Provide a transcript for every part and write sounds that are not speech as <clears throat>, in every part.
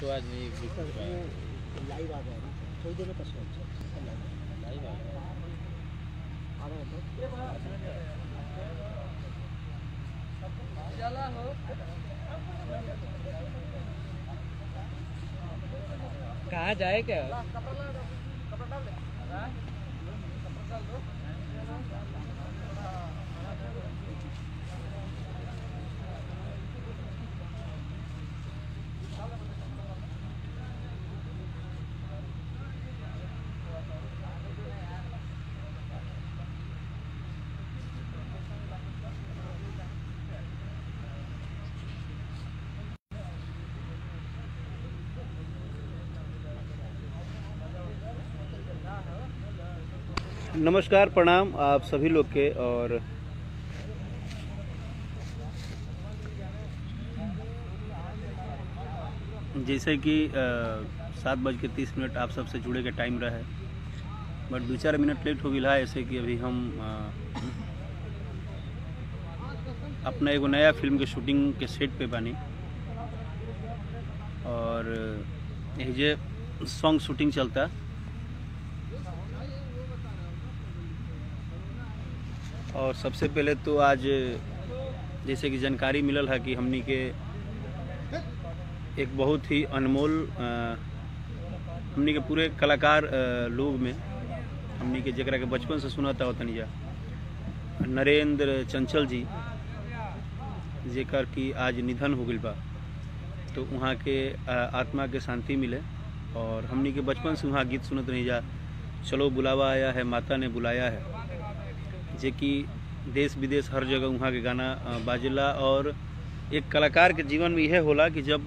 Photo आज नहीं live आ गया थोड़ी देर में पसंद लाइव आ गया। है कहाँ जाए क्या? नमस्कार प्रणाम आप सभी लोग के और जैसे कि सात बज के तीस मिनट आप सबसे जुड़े के टाइम रहे बट दो चार मिनट लेट हो गया है ऐसे कि अभी हम अ, अपना एगो नया फ़िल्म के शूटिंग के सेट पे बानी। और जे सॉन्ग शूटिंग चलता और सबसे पहले तो आज जैसे कि जानकारी मिलल है कि हमनी के एक बहुत ही अनमोल हमनी के पूरे कलाकार लोग में, हमनी के जरा के बचपन से सुनता हो तनिजा नरेंद्र चंचल जी, जेकर कि आज निधन हो गई बा तो वहाँ के आत्मा के शांति मिले, और हमनी के बचपन से वहाँ गीत सुनत रही जा, चलो बुलावा आया है, माता ने बुलाया है। जे कि देश विदेश हर जगह वहाँ के गाना बाजेला और एक कलाकार के जीवन में यह होला कि जब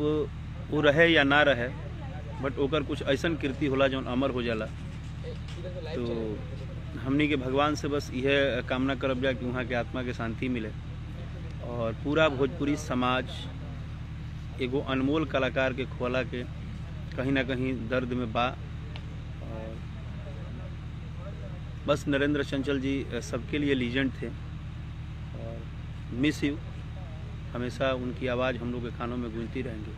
वो रहे या ना रहे बट ओकर कुछ ऐसन कृति होला जौन अमर हो जाला। तो हमनी के भगवान से बस यह कामना करब जा कि वहाँ के आत्मा के शांति मिले। और पूरा भोजपुरी समाज एगो अनमोल कलाकार के खोला के कहीं ना कहीं दर्द में बा और बस नरेंद्र चंचल जी सबके लिए लीजेंड थे। और मिस यू। हमेशा उनकी आवाज़ हम लोग के कानों में गूंजती रहेंगी।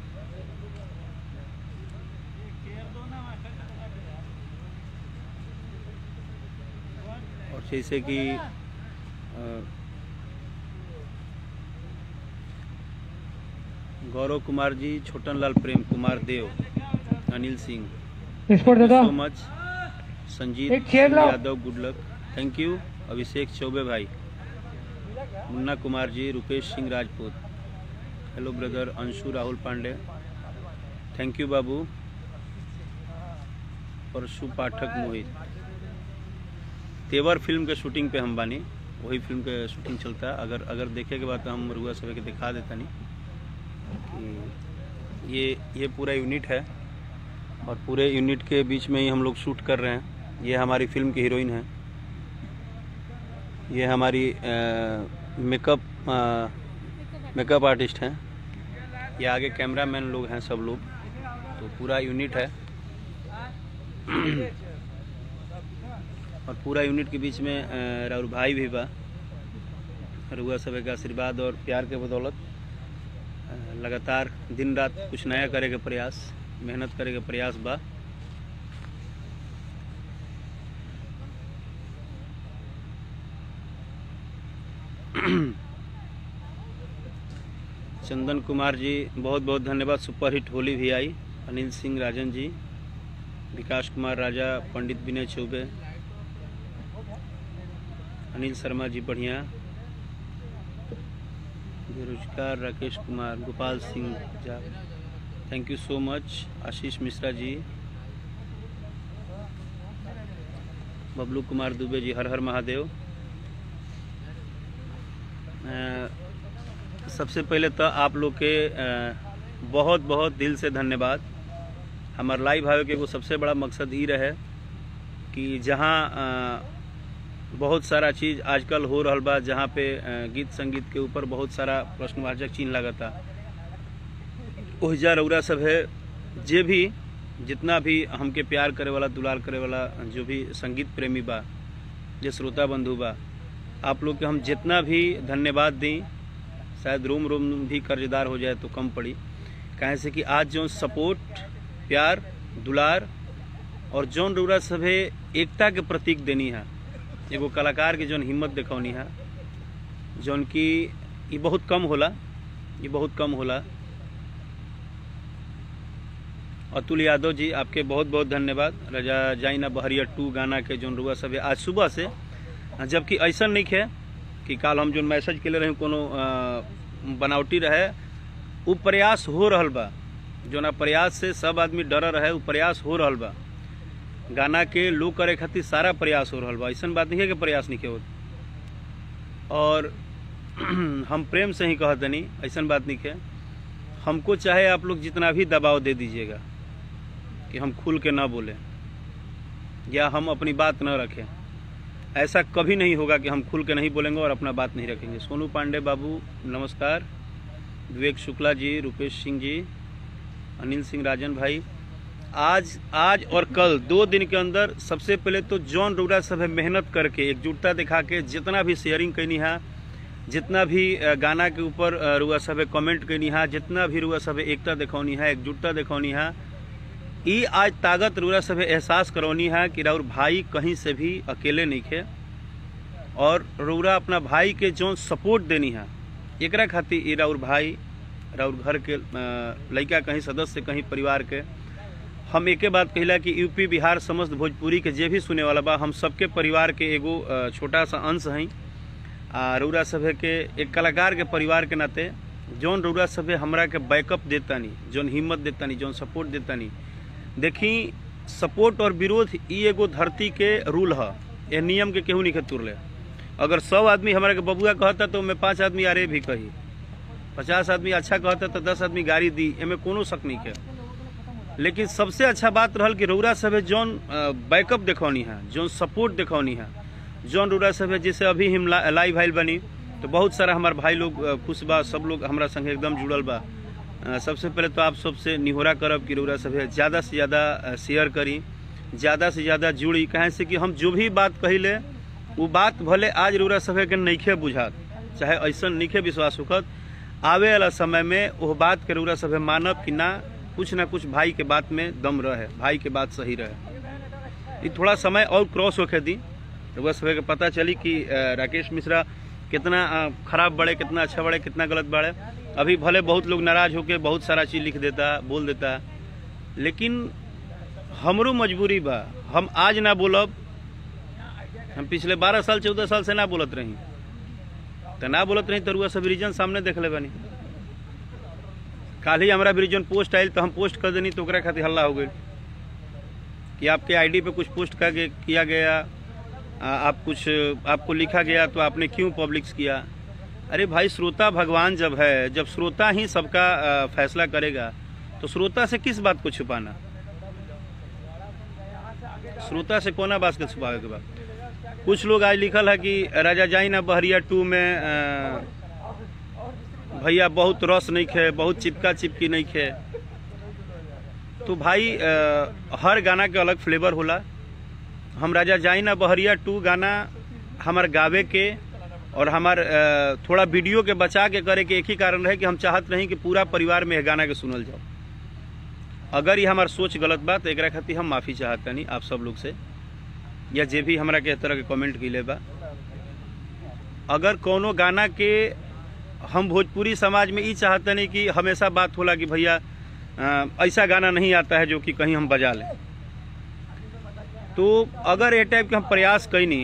और जैसे कि Gaurav Kumar ji Chhotan Lal Prem Kumar Dev Anil Singh. So much Sanjeet. Yadav good luck thank you Abhishek Choubey भाई। Munna Kumar ji Rupesh Singh Rajput. Hello brother Anshu Rahul Pandey. Thank you बाबू। परशु पाठक मोहित। तेवर film के shooting पे हम बानी वही film के shooting चलता। है अगर अगर देखे के बाद तो हम रुआ सब के दिखा देता नहीं। कि ये ये पूरा यूनिट है। और पूरे यूनिट के बीच में ही हम लोग शूट कर रहे हैं। ये हमारी फ़िल्म की हीरोइन है। ये हमारी मेकअप मेकअप आर्टिस्ट हैं। ये आगे कैमरामैन लोग हैं सब लोग। तो पूरा यूनिट है। और पूरा यूनिट के बीच में राहुल भाई भी बा। रुआ सब के आशीर्वाद और प्यार के बदौलत लगातार दिन रात कुछ नया करे के प्रयास, मेहनत करे के प्रयास बा। चंदन कुमार जी, बहुत बहुत धन्यवाद। सुपर हिट होली भी आई, अनिल सिंह राजन जी, विकास कुमार राजा, पंडित विनय चौबे, अनिल शर्मा जी बढ़िया, बेरोजगार Rakesh Kumar, Gopal Singh Jha thank you so much Ashish Mishra ji, Bablu Kumar Dubey ji, हर हर महादेव। सबसे पहले तो आप लोग के बहुत बहुत दिल से धन्यवाद। हमार लाइव आवे के एगो सबसे बड़ा मकसद ई रहे कि जहाँ बहुत सारा चीज़ आजकल हो रहा बा, जहाँ पे गीत संगीत के ऊपर बहुत सारा प्रश्नवाचक चिन्ह लगता। ओहिजा रौरा सब है, जे भी, जितना भी हमके प्यार करे वाला, दुलार करे वाला, जो भी संगीत प्रेमी बा, जे श्रोता बंधु बा, आप लोग के हम जितना भी धन्यवाद दें शायद रूम रोम भी कर्जदार हो जाए तो कम पड़ी। काहे से कि आज जो सपोर्ट, प्यार, दुलार और जौन रूरा सभे एकता के प्रतीक देनी है। एगो कलाकार के जौन हिम्मत देखौनी है। जौन की ये बहुत कम होला ये बहुत कम होला। अतुल यादव जी, आपके बहुत बहुत धन्यवाद। रजा जाइना बहरिया टू गाना के जौन रुआ सब आज सुबह से। जबकि ऐसा नहीं है कि काल हम जो मैसेज के रहे कोनो अ, बनावटी रहे उ प्रयास हो रहा बा। जौना प्रयास से सब आदमी डर रहे उ प्रयास हो रहल बा। गाना के लो करे खातिर सारा प्रयास हो रहा बा। ऐसा बात नहीं है कि प्रयास नहीं के हो और <clears throat> हम प्रेम से ही कहतनी ऐसा बात नहीं है हमको चाहे आप लोग जितना भी दबाव दे दीजिएगा कि हम खुल के ना बोलें या हम अपनी बात न रखें। ऐसा कभी नहीं होगा कि हम खुल के नहीं बोलेंगे और अपना बात नहीं रखेंगे। सोनू पांडे बाबू, नमस्कार। विवेक शुक्ला जी, रुपेश सिंह जी, अनिल सिंह राजन भाई। आज आज और कल, दो दिन के अंदर, सबसे पहले तो जॉन रोड़ा सब मेहनत करके, एकजुटता दिखा के जितना भी शेयरिंग कैनी है, जितना भी गाना के ऊपर रुआ सब कमेंट कैनी है, जितना भी रुआ सब एकता दिखौनी है, एकजुटता दिखौनी है ई आज ताकत रुआ सब एहसास करौनी है कि राउर भाई कहीं से भी अकेले नहीं खे और रउरा अपना भाई के जो सपोर्ट देनी है, एकरा खातिर ई राउर भाई राउर घर के लइका कहीं, सदस्य कहीं, परिवार के, हम एके बात कहिला कि यूपी, बिहार समस्त भोजपुरी के जे भी सुने वाला बा, हम सबके परिवार के एगो छोटा सा अंश हैं आ रउरा सभे के एक कलाकार के परिवार के नाते जौन रउरा सभे हमरा के बैकअप देतानी, जौन हिम्मत देतानी, जौन सपोर्ट देतानी देखी, सपोर्ट और विरोध ई एगो धरती के रूल ह। ये नियम के केहू नहीं तुरले अगर सौ आदमी हमारे बबुआ कहता तो मैं पाँच आदमी अरे भी कही। पचास आदमी अच्छा कहता तो दस आदमी गाड़ी दी। एमे कोनो शक नहीं के। लेकिन सबसे अच्छा बात रहल कि रौरा सब जौन बैकअप देखौनी है, जौन सपोर्ट देखौनी है, जौन रउरा सभे जैसे अभी हम लाइव आइल बनी तो बहुत सारा हमारे भाई लोग खुश बा, सब लोग हमरा संगे एकदम जुड़ल बा। सबसे पहले तो आप सबसे निहोरा करब कि रउरा सभे ज़्यादा से ज़्यादा शेयर करी, ज़्यादा से ज़्यादा जुड़ी। कहें से कि हम जो भी बात कहिले वो बात भले आज रउरा सभे के नइखे बुझात, चाहे ऐसा नइखे विश्वास होखत, आवे वाला समय में वह बात के रउरा सभे मानब कि ना, कुछ ना कुछ भाई के बात में दम रहे, भाई के बात सही रहे। ये थोड़ा समय और क्रॉस होके दी रउआ सभे के पता चली कि राकेश मिश्रा कितना खराब बड़े, कितना अच्छा बड़े, कितना गलत बड़े। अभी भले बहुत लोग नाराज़ होके बहुत सारा चीज़ लिख देता, बोल देता, लेकिन हमरो मजबूरी बा। हम आज ना बोलब, हम पिछले बारह साल, चौदह साल से ना बोलत रही। तो ना बोलत रही तो रुआ सब रीजन सामने देख ले बनी। काल ही हमारा भी जौन पोस्ट आयल तो हम पोस्ट कर देनी तो खातिर हल्ला हो गई कि आपके आईडी पे कुछ पोस्ट किया गया आप कुछ, आपको लिखा गया तो आपने क्यों पब्लिक्स किया? अरे भाई श्रोता भगवान जब है जब श्रोता ही सबका फैसला करेगा तो श्रोता से किस बात को छुपाना? श्रोता से कोना बात को छुपावे के बाद कुछ लोग आज लिखल है कि राजा जाई ना बहरिया टू में भैया बहुत रस नहीं खे बहुत चिपका चिपकी नहीं खे। तो भाई अ, हर गाना के अलग फ्लेवर होला। हम राजा जाई ना बहरिया टू गाना हमार गावे के और हमार थोड़ा वीडियो के बचा के करे के एक ही कारण रहे कि हम चाहत रही कि पूरा परिवार में गाना के सुनल जाओ। अगर ये हमार सोच गलत बा तो एक खातिर हम माफ़ी चाहत नहीं आप सब लोग से, या जे भी हमरा के तरह के कमेंट किले बा। अगर कोनो गाना के हम भोजपुरी समाज में ये चाहते नहीं कि हमेशा बात होला कि भैया ऐसा गाना नहीं आता है जो कि कहीं हम बजा लें। तो अगर ये टाइप के हम प्रयास कैनी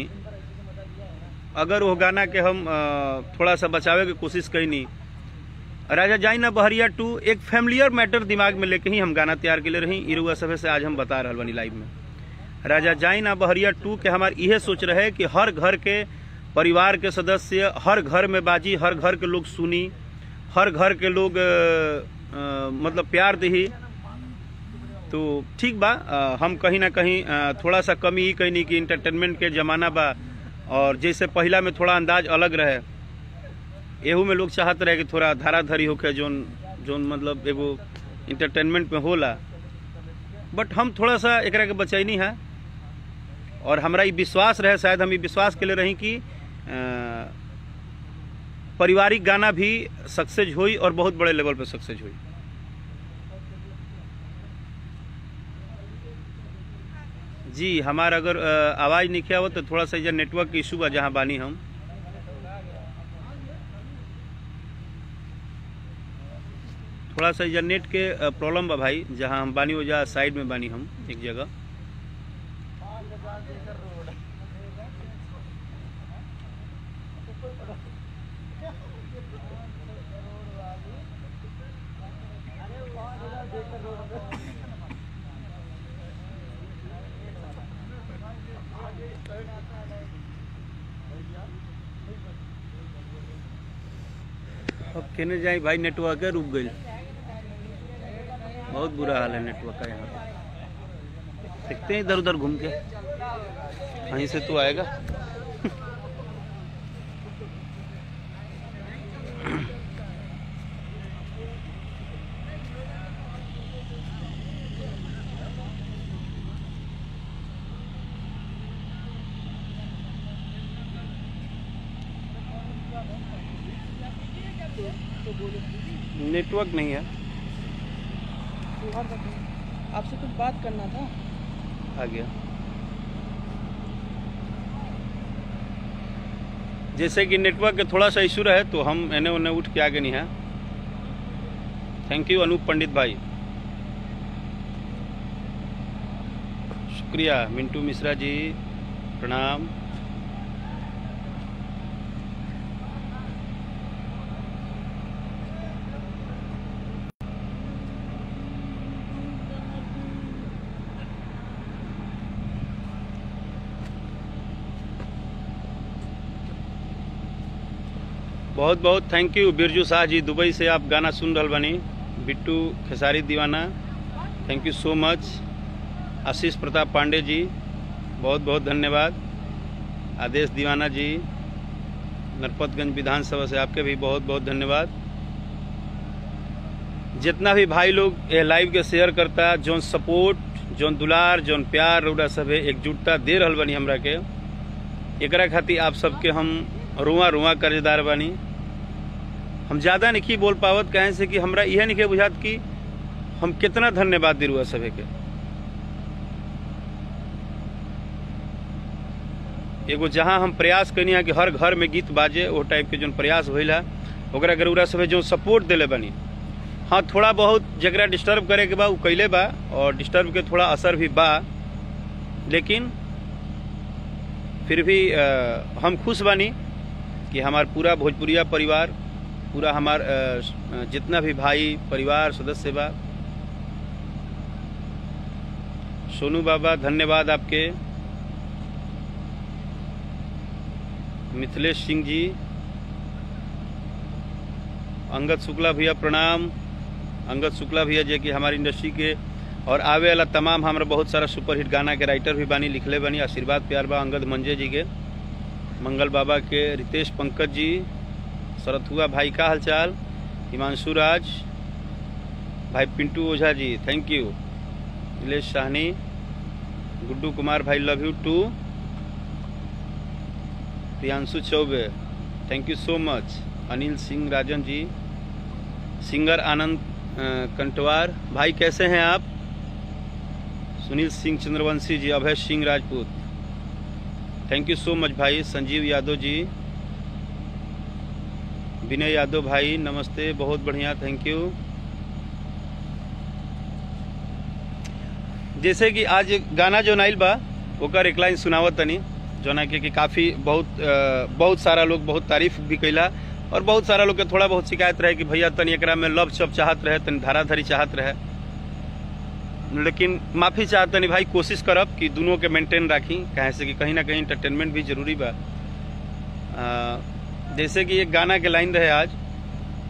अगर वो गाना के हम थोड़ा सा बचावे की कोशिश कैनी राजा जाई ना बहरिया टू एक फैमिलियर मैटर दिमाग में लेके ही हम गाना तैयार के लिए रही। इरुआ सभे से आज हम बता रहा बनी लाइव में। राजा जाई ना बहरिया टू के हमार इहे सोच रहे कि हर घर के परिवार के सदस्य हर घर में बाजी हर घर के लोग सुनी हर घर के लोग अ, अ, मतलब प्यार दही। तो ठीक बा अ, हम कहीं ना कहीं अ, थोड़ा सा कमी ही कहनी कि इंटरटेनमेंट के जमाना बा। और जैसे पहला में थोड़ा अंदाज अलग रहे। एहू में लोग चाहत रहे कि थोड़ा धाराधरी होके जोन जोन मतलब एगो इंटरटेनमेंट में होला। बट हम थोड़ा सा एक के बचैनी है। और हमारा ई विश्वास रहे, शायद हम ई विश्वास के लिए रही कि पारिवारिक गाना भी सक्सेस हुई और बहुत बड़े लेवल पर सक्सेस हुई। जी, हमारा अगर आवाज़ नहीं किया हो तो थोड़ा सा इधर नेटवर्क इशू बा जहाँ बानी हम। थोड़ा सा इधर नेट के प्रॉब्लम बा भाई, जहाँ हम बानी हो जा साइड में बानी हम, एक जगह। कहने जाए, भाई नेटवर्क रुक गई। बहुत बुरा हाल है नेटवर्क का यहाँ देखते हैं इधर उधर घूम के। वहीं से तो आएगा? नेटवर्क नहीं है। आपसे कुछ बात करना था? आ गया जैसे कि नेटवर्क के थोड़ा सा इशू रहे तो हम एने ओने उठ के आगे नहीं है। थैंक यू अनूप पंडित भाई। शुक्रिया मिंटू मिश्रा जी प्रणाम। बहुत बहुत thank you Birju Shah ji, Dubai से आप गाना सुन रहा बनी। बिट्टू खेसारी दीवाना thank you so much Ashish Pratap Pandey ji, बहुत बहुत धन्यवाद। आदेश दीवाना जी, नरपतगंज विधानसभा से आपके भी बहुत बहुत धन्यवाद। जितना भी भाई लोग ये लाइव के शेयर करता, जौन सपोर्ट जौन दुलार, जौन प्यार रउरा सभे एकजुटता दे रहा बनी हमरा के। एक खातिर आप सबके हम रुआ रुआ कर्जदार बानी। हम ज़्यादा नहीं बोल पावत कहें से कि हमरा यह नहीं बुझात कि हम कितना धन्यवाद दी रुआ सभे के। एगो जहाँ हम प्रयास कनी है कि हर घर में गीत बाजे वो टाइप के जो प्रयास है ओकरा गरुरा सभे जो सपोर्ट दिले बनी। हाँ थोड़ा बहुत जगरा डिस्टर्ब करे के बा कैले बा और डिस्टर्ब के थोड़ा असर भी बा लेकिन फिर भी अ, हम खुश बानी कि हमार पूरा भोजपुरिया परिवार पूरा हमार जितना भी भाई, परिवार, सदस्य बा। सोनू बाबा, धन्यवाद आपके। मिथिलेश सिंह जी। अंगद शुक्ला भैया प्रणाम। अंगद शुक्ला भैया जे कि हमारी इंडस्ट्री के और आवे वाला तमाम हमारा बहुत सारा सुपरहिट गाना के राइटर भी बानी, लिखले बानी। आशीर्वाद प्यार बा अंगद मंजे जी के। मंगल बाबा के, रितेश पंकज जी। सरथुआ भाई, का हालचाल? हिमांशु राज। भाई, पिंटू ओझा जी थैंक यू नीलेश साहनी। गुड्डू कुमार, भाई love you too Priyanshu Choubey thank you so much Anil Singh Rajan ji. Singer Anand Kantwar. भाई, कैसे हैं आप? Sunil Singh Chandravanshi ji, Abhay Singh Rajput. Thank you so much भाई, संजीव यादव जी। विनय यादव भाई नमस्ते बहुत बढ़िया थैंक यू जैसे कि आज गाना जो नाइल बा ओकर एक लाइन सुनावत तनी जोना के कि काफ़ी बहुत अ, बहुत सारा लोग बहुत तारीफ़ भी कैला और बहुत सारा लोग के थोड़ा बहुत शिकायत रहे कि भैया तनी एकरा में लव छप चाहत रहे तनी धाराधरी चाहत रहे। लेकिन माफ़ी चाहत तनी भाई कोशिश करब कि दोनों के मेंटेन राखी कहे से कि कहीं ना कहीं इंटरटेनमेंट भी ज़रूरी बा। जैसे कि एक गाना के लाइन रहे आज।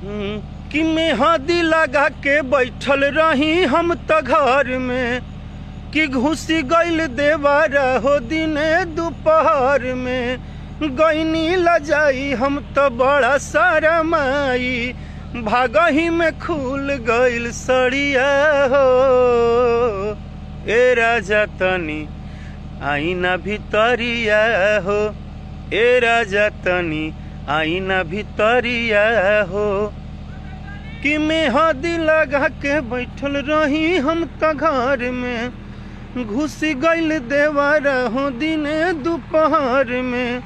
हम्म, कि मेहंदी लगा के बैठल रही हम त घर में कि घुसी गईल देवारा हो दिने दोपहर में गईनी लजाई हम तो बड़ा सारा माई भागही में खुल गईल सड़िया हो। ए राजा तनी आईना भितरिया हो। ए राजा तनी आईना भितरिया हो। कि मेहंदी लगा के बैठल रही हम त घर में। घुसी गईल देवर हो दिने दोपहर में।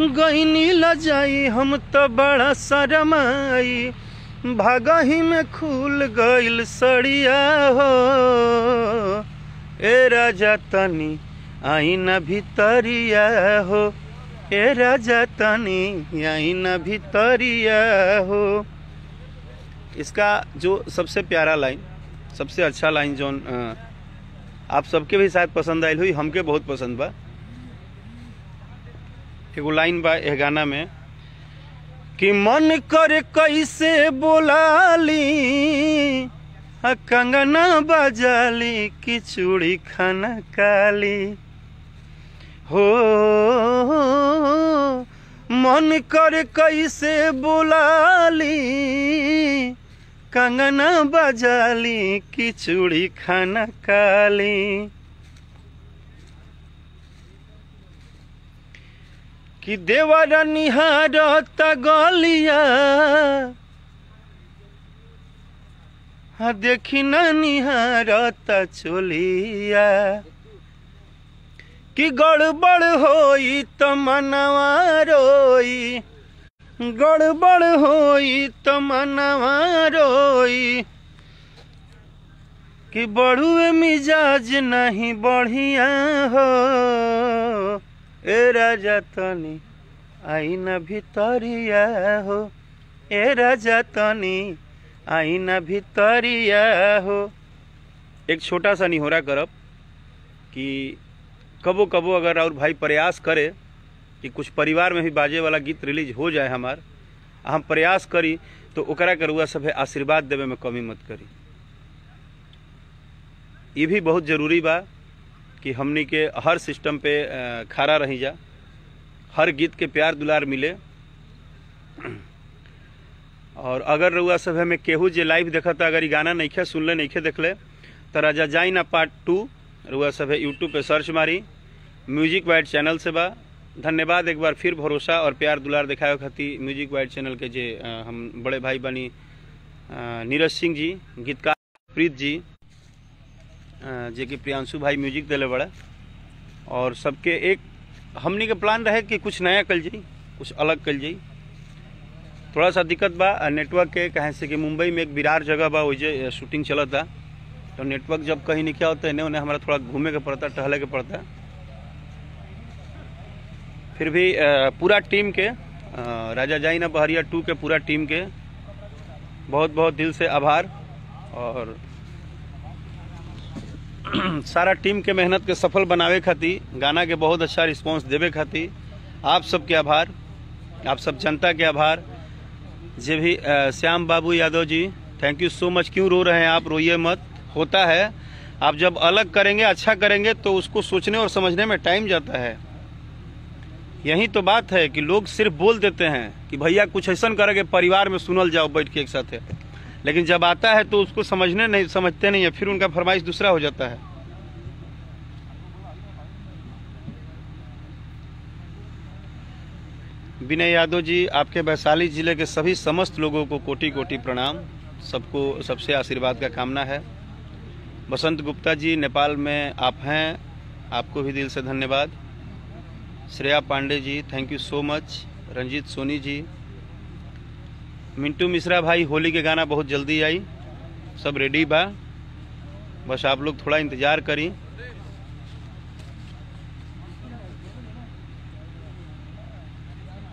गईनी लजाई हम तो बड़ा शरमाई। भागही में खुल गईल सड़िया हो। ए राजा तनी आई न भितरिया हो। ए राजा तनी आई न भितरिया हो। इसका जो सबसे प्यारा लाइन सबसे अच्छा लाइन अ, आप सबके भी शायद पसंद आयल हुई हमके बहुत पसंद बा। एगो लाइन बा एह गाना में कि मन कर कैसे बोलाली कंगना बजाली कि चूड़ी खाना काली हो, मन कर कैसे बोलाली, कंगना बजाली कि चूड़ी खाना काली कि देवर निहार गलिया हाँ देखी न निहारत चोलिया। कि गड़बड़ होई तो मनवा रोई। गड़बड़ होई तो मनवा रोई। कि बड़ुए मिजाज नहीं बढ़िया हो। ए राजा तनी आई न भितरिया हो। ए राजा तनी आई न भितरिया हो। एक छोटा सा निहोरा करब कि कबो कबो अगर और भाई प्रयास करे कि कुछ परिवार में भी बाजे वाला गीत रिलीज़ हो जाए हमार, हम प्रयास करी तो ओकरा के रुआ सभे आशीर्वाद देवे में कमी मत करी। ये भी बहुत ज़रूरी बा कि हमनी के हर सिस्टम पे खड़ा रही जा, हर गीत के प्यार दुलार मिले। और अगर रउआ सब में केहू जे लाइव देखता, अगर ई गाना नइखे सुनले, नइखे देखले तो राजा जाई ना पार्ट टू रउआ सब है यूट्यूब पे सर्च मारी म्यूज़िक वाइड चैनल से बा। धन्यवाद एक बार फिर भरोसा और प्यार दुलार दिखावे खातिर म्यूज़िक वाइड चैनल के जे हम बड़े भाई बनी नीरज सिंह जी, गीतकार प्रीत जी जे कि प्रियांशु भाई म्यूज़िक दिले बड़ा। और सबके एक, हमनी के प्लान रहे कि कुछ नया कल जाई, कुछ अलग कल जाई। थोड़ा सा दिक्कत बा नेटवर्क के कहे से कि मुंबई में एक विरार जगह बा वही शूटिंग चलता। तो नेटवर्क जब कहीं नहीं क्या होता है उन्हें हमारा थोड़ा घूमे के पड़ता टहले के पड़ता फिर भी पूरा टीम के राजा जाई ना बहरिया टू के पूरा टीम के, बहुत बहुत दिल से आभार। और <clears throat> सारा टीम के मेहनत के सफल बनावे खातिर गाना के बहुत अच्छा रिस्पांस देवे खातिर आप सबके आभार, आप सब जनता के आभार। जे भी Shyam Babu Yadav ji thank you so much क्यों रो रहे हैं आप? रोइए मत। होता है। आप जब अलग करेंगे अच्छा करेंगे तो उसको सोचने और समझने में टाइम जाता है। यही तो बात है कि लोग सिर्फ़ बोल देते हैं कि भैया कुछ ऐसा करेंगे, परिवार में सुनल जाओ बैठ के एक साथ है। लेकिन जब आता है तो उसको समझने नहीं, समझते नहीं है, फिर उनका फरमाइश दूसरा हो जाता है। विनय यादव जी, आपके वैशाली ज़िले के सभी समस्त लोगों को कोटि कोटि प्रणाम। सबको, सबसे आशीर्वाद का कामना है। बसंत गुप्ता जी, नेपाल में आप हैं। आपको भी दिल से धन्यवाद। Shreya Pandey ji thank you so much Ranjeet Soni ji. Mintu Mishra भाई, होली के गाना बहुत जल्दी आई। सब रेडी बा। बस आप लोग थोड़ा इंतज़ार करी।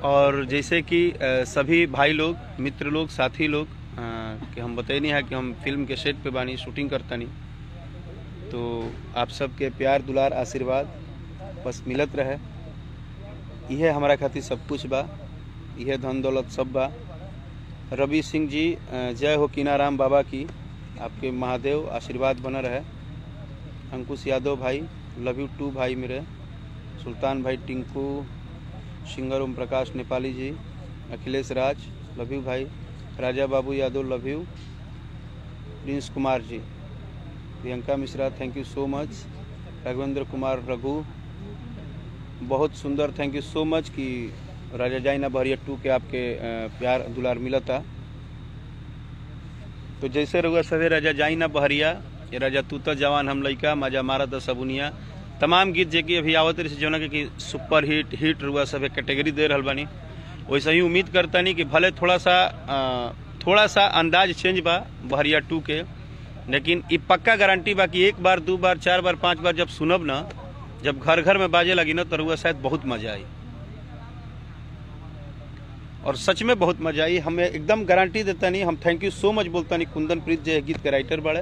और जैसे कि सभी भाई लोग, मित्र लोग, साथी लोग कि हम बताए नहीं है कि हम फ़िल्म के सेट पे बानी शूटिंग करता नहीं। तो आप सबके प्यार, दुलार, आशीर्वाद, बस मिलत रहे। यह हमारा खातिर सब कुछ बा। यह धन दौलत सब बा। रवि सिंह जी जय हो कीनाराम बाबा की। आपके महादेव आशीर्वाद बना रहे। अंकुश यादव भाई लव यू टू भाई मेरे। सुल्तान भाई Tinku, singer Om Prakash Nepali ji, Akhilesh Raj love you भाई। Raja Babu Yadav love you Prince Kumar ji. Priyanka Mishra thank you so much Raghvendra Kumar Raghu बहुत सुंदर थैंक यू सो मच कि राजा जाइना बहरिया to के आपके प्यार दुलार मिला था। तो जैसे रहुआ सवे राजा जाइना बहरिया ये राजा तू तो जवान हम लैका मज़ा मारा तो सबुनिया। तमाम गीत जे कि अभी आवत रही जौना कि सुपर हिट हिट रुआ सब कैटेगरी दे रहल बानी। वैसे ही उम्मीद करता नहीं कि भले थोड़ा सा अ, थोड़ा सा अंदाज चेंज बा बहरिया टू के। लेकिन ये पक्का गारंटी बा कि एक बार, दो बार, चार बार, पाँच बार जब सुनब ना, जब घर घर में बाजे लगी ना तो रुआ शायद बहुत मज़ा आई। और सच में बहुत मज़ा आई। हमें एकदम गारंटी देता नहीं, हम थैंक यू सो मच बोलता नहीं। कुंदन प्रीत जो है गीत के राइटर बड़े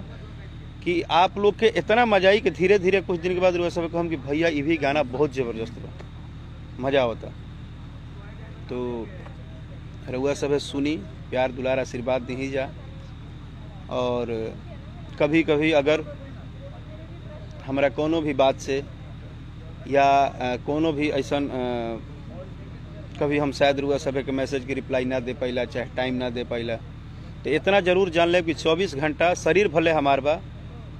कि आप लोग के इतना मज़ा आई कि धीरे धीरे कुछ दिन के बाद रुआ सब हम कि भैया, ये भी गाना बहुत ज़बरदस्त बा। मज़ा होता तो रुआ सब सुनी, प्यार दुलार आशीर्वाद दी जा। और कभी कभी अगर हमारा कोनो भी बात से या कोनो भी ऐसा कभी हम शायद रुआ सभे के मैसेज के रिप्लाई ना दे पाइला, चाहे टाइम ना दे पाइला तो इतना ज़रूर जान ले कि 24 घंटा शरीर भले हमार बा,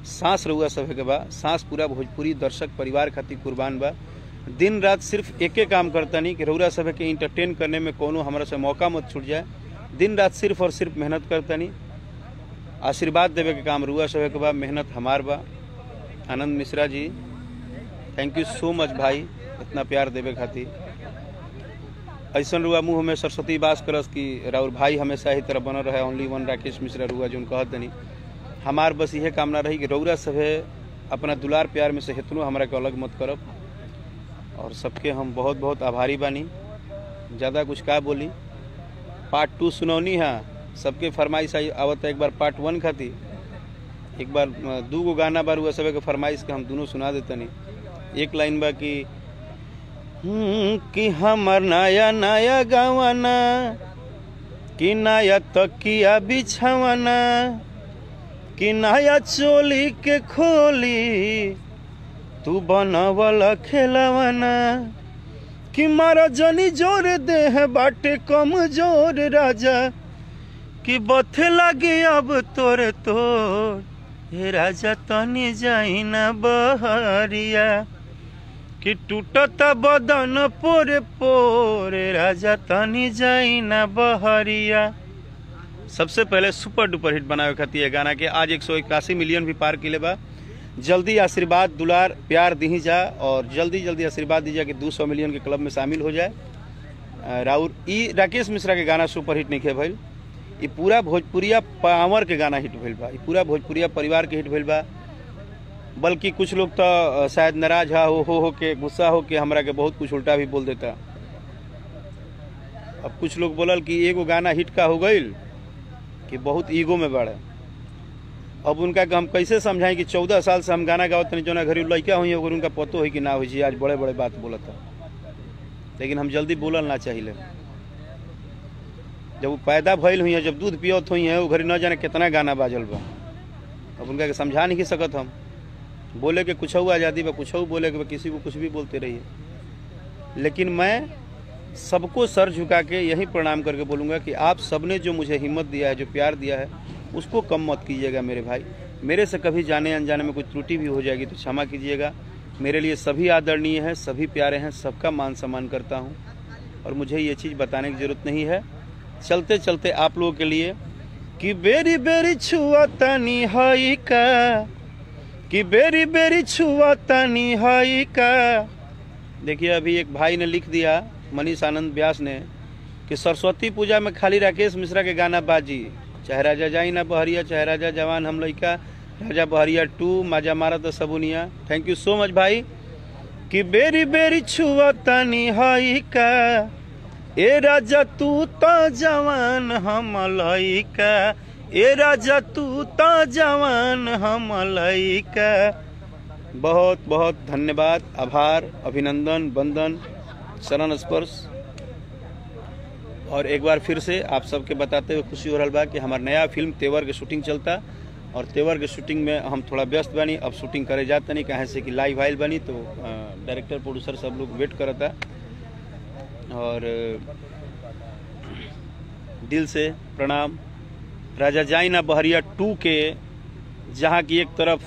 सांस रुआ सभे के बा, सांस पूरा भोजपुरी दर्शक परिवार खातिर कुर्बान बा। दिन रात सिर्फ़ एके काम करता नहीं कि रउरा सभे के इंटरटेन करने में कोनो हमरा से मौका मत छूट जाए दिन रात सिर्फ़ और सिर्फ़ मेहनत करता नहीं आशीर्वाद देवे के काम रुआ सभे के बा, मेहनत हमार बा। Anand Mishra ji thank you so much भाई, इतना प्यार देवे खातिर। ऐसा रुआ मुँह में सरस्वती बास करस कि राउर भाई हमेशा ही तरह बनल रहे ओनली वन राकेश मिश्रा रुआ जो कहत नहीं हमार बस इहे कामना रही कि रौरा सभे अपना दुलार प्यार में से हेतनो हमरा के अलग मत करब। और सबके हम बहुत बहुत आभारी बानी। ज़्यादा कुछ का बोली? पार्ट टू सुनौनी है। सबके फरमाइश आई आवत एक बार पार्ट वन खाती। एक बार दू गो गाना बार हुआ सबके फरमाइश के हम दोनों सुना देतनी। एक लाइन बा कि हम्म, कि हमर नया नया गवाना कि नया तकिया बिछावना कि नया चोली के खोली तू बनवल खेलवना कि मारा जनी ज़ोर देह बाटे कम ज़ोर राजा कि बथे लगे अब तोरे तोर। हे राजा तनी जाई ना बहरिया। कि टूटत बदन पोरे पोरे। राजा तनी जाई ना बहरिया। सबसे पहले सुपर डुपर हिट बनावे खातिर ये गाना के आज एक सौ इक्यासी मिलियन भी पार किले बा। जल्दी आशीर्वाद, दुलार, प्यार दी जा और जल्दी जल्दी आशीर्वाद दीजिए कि 200 मिलियन के क्लब में शामिल हो जाए। राउर ई राकेश मिश्रा के गाना सुपर हिट नहीं खे भइल। ई पूरा भोजपुरिया पावर के गाना हिट भइल बा। पूरा भोजपुरिया परिवार के हिट भइल बा। बल्कि कुछ लोग तो शायद नाराज़ हा, हो हो हो के, गुस्सा हो के हमरा के बहुत कुछ उल्टा भी बोल देता। अब कुछ लोग बोलल कि एगो गाना हिट का हो गई कि बहुत ईगो में बढ़े अब उनका हम कैसे समझाएँ कि चौदह साल से हम गाना गावत तनी जोना घरी लड़का हुई, अगर उनका पतो हुई कि ना जी, आज बड़े बड़े बात बोलता। लेकिन हम जल्दी बोलल ना चाहिए जब पैदा भइल हुई है, जब दूध पियत हुई है, वो घरी न जाने कितना गाना बाजल बा। अब उनका के समझा नहीं सकत हम। बोले के कुछ आज़ादी बा, कुछ बोले के बा, किसी को कुछ भी बोलते रहिए। लेकिन मैं सबको सर झुका के यही प्रणाम करके बोलूँगा कि आप सबने जो मुझे हिम्मत दिया है, जो प्यार दिया है, उसको कम मत कीजिएगा मेरे भाई। मेरे से कभी जाने अनजाने में कोई त्रुटि भी हो जाएगी तो क्षमा कीजिएगा। मेरे लिए सभी आदरणीय हैं, सभी प्यारे हैं, सबका मान सम्मान करता हूँ। और मुझे ये चीज़ बताने की ज़रूरत नहीं है। चलते चलते आप लोगों के लिए कि बेरी बेरी छुआ तनी हई का, कि बेरी बेरी छुआ तनी हई का। देखिए, अभी एक भाई ने लिख दिया, मनीष आनंद व्यास ने, कि सरस्वती पूजा में खाली राकेश मिश्रा के गाना बाजी। चाहे राजा जाई ना बहरिया चाहे राजा जवान हम लड़का, राजा बहरिया टू, माजा मारा तो सबुनिया। थैंक यू सो मच भाई। कि बेरी बेरी छुआ तनी हई का ए राजा, तू तो जवान हम लइका ए राजा, तू तो जवान हम लइका बहुत बहुत धन्यवाद, आभार, अभिनंदन वंदन शरण स्पर्श और एक बार फिर से आप सबके बताते हुए खुशी हो रहा बा कि हमार नया फ़िल्म तेवर के शूटिंग चलता। और तेवर के शूटिंग में हम थोड़ा व्यस्त बनी, अब शूटिंग करे जाते नहीं, कहे से कि लाइव आइल बनी तो डायरेक्टर प्रोड्यूसर सब लोग वेट करता। और, दिल से प्रणाम। राजा जाइना बहरिया टू के, जहाँ की एक तरफ़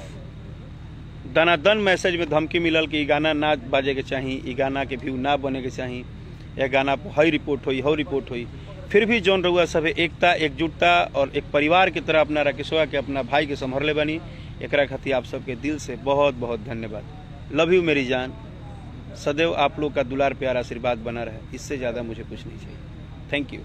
दनादन मैसेज में धमकी मिलल कि गाना ना बाजे के चाही, ई गाना के व्यू ना बने के चाही, यह गाना पर हई रिपोर्ट हुई, हौ रिपोर्ट हुई। फिर भी जौन रहुआ सब एकता, एकजुटता और एक परिवार की तरह अपना राकेशवा के अपना भाई के संभरले बनी एक खातिर आप सबके दिल से बहुत बहुत धन्यवाद। लव यू मेरी जान। सदैव आप लोग का दुलार प्यार, आशीर्वाद बना रहे। इससे ज़्यादा मुझे कुछ नहीं चाहिए। Thank you